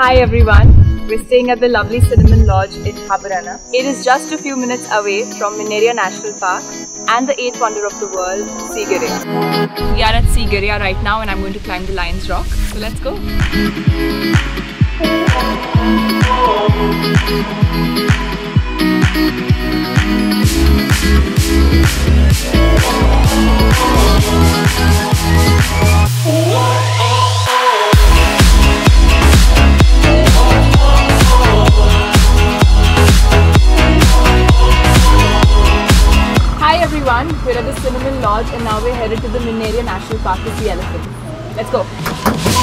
Hi everyone. We're staying at the lovely Cinnamon Lodge in Habarana. It is just a few minutes away from Minneriya National Park and the eighth wonder of the world, Sigiriya. We are at Sigiriya right now and I'm going to climb the Lion's Rock. So let's go. Everyone, we're at the Cinnamon Lodge and now we're headed to the Minneriya National Park to see elephants. Let's go.